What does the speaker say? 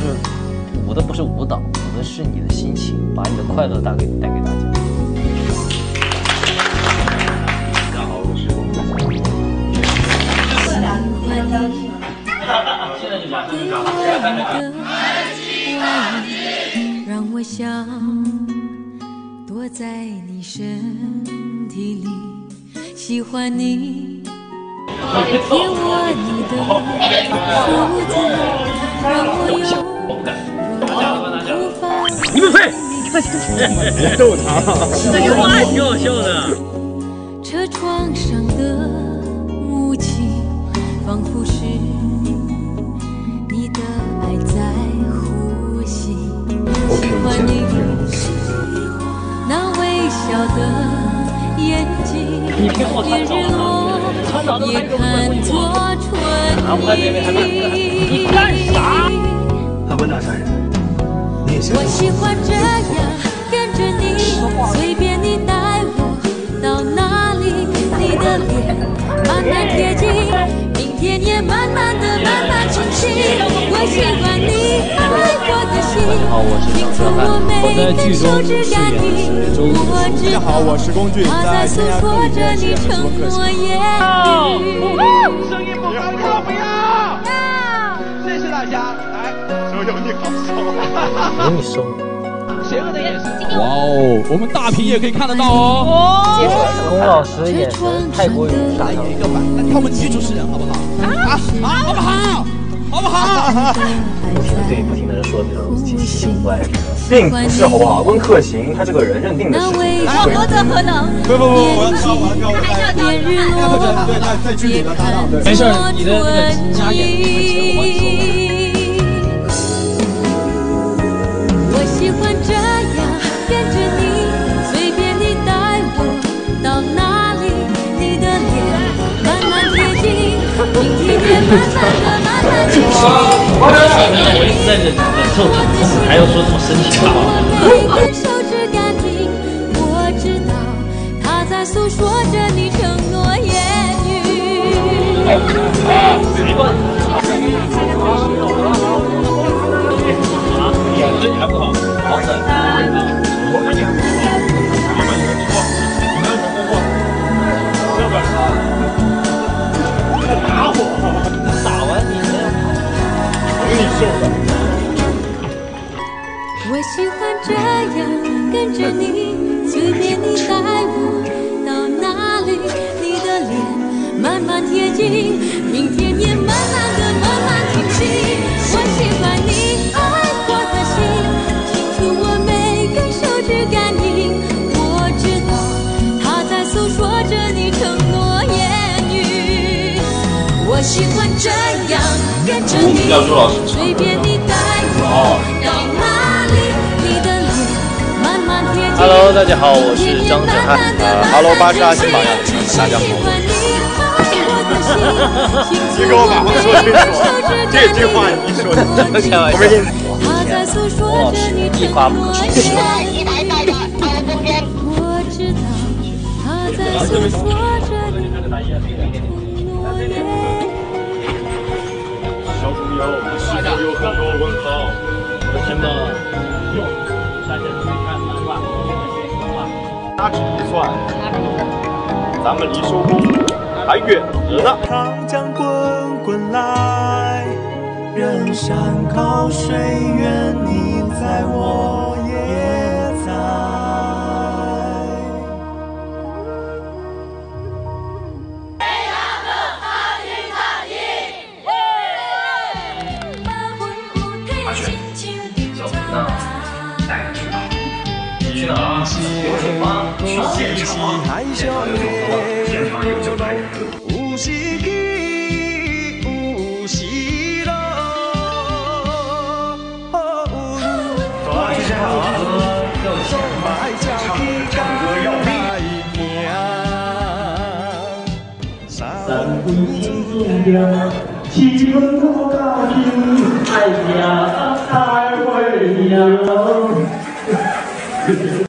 是舞的不是舞蹈，舞的是你的心情，把你的快乐带给带给大家。现在就讲，现在就讲。让我想躲在你身体里，喜欢你，给我你的数逗他，这句话还挺好笑的。车窗上的雾气，仿佛是你的爱在呼吸。喜欢你那微笑的眼睛，连日落也看作春意。你干啥？他问大山人，你也我喜欢这样，随便你带我到哪里，你的脸慢慢贴近，明天也慢慢的慢慢清晰。我喜欢你爱我的心，清楚我每根手指感应。我知道他在诉说着你承诺言语。声音不高，要不要？谢谢大家，来，收有你好收，有你收。邪恶的眼神。哇哦，我们大屏也可以看得到哦。龚老师眼神太过于大有一个版，他们女主持人好不好？啊啊，好？不好？好不好？不停对不停的说这种奇奇怪怪的，并不是好不好？温客行他这个人认定的是。我何德何能？不不不，我要跳，我要跳，我要跳。对，在在剧里的搭档，对。没事，你的那个加演的钱我帮 我一直在忍忍受疼痛，还要说这么深情的话。我喜欢这样跟着你，随便你带我到哪里，你的脸慢慢贴近，明天也慢慢的慢慢清晰。我喜欢你爱我的心，清楚我每根手指感应。我知道他在诉说着你承诺言语。我喜欢这样跟着你，随便你带我到哪里。Hello，大家好，我是张震瀚。呃，Hello，巴士阿星榜样的朋友们，大家好。你给我把话说清楚，这句话你说开玩笑。我们以前龚老师一发不可收拾。友，你是否有很多问号？真的，哟，大家注意看漫画。掐指一算，咱们离收工还远着呢。长江滚滚来，人山高水远，你在我你去哪？去哪儿？有酒吗？去现场吗？现场有酒喝？现场有酒来喝。有时起，有时落。走啊，去现场啊！要有钱吗？唱唱歌要命。三分情重量，七分靠感情，爱呀才会凉。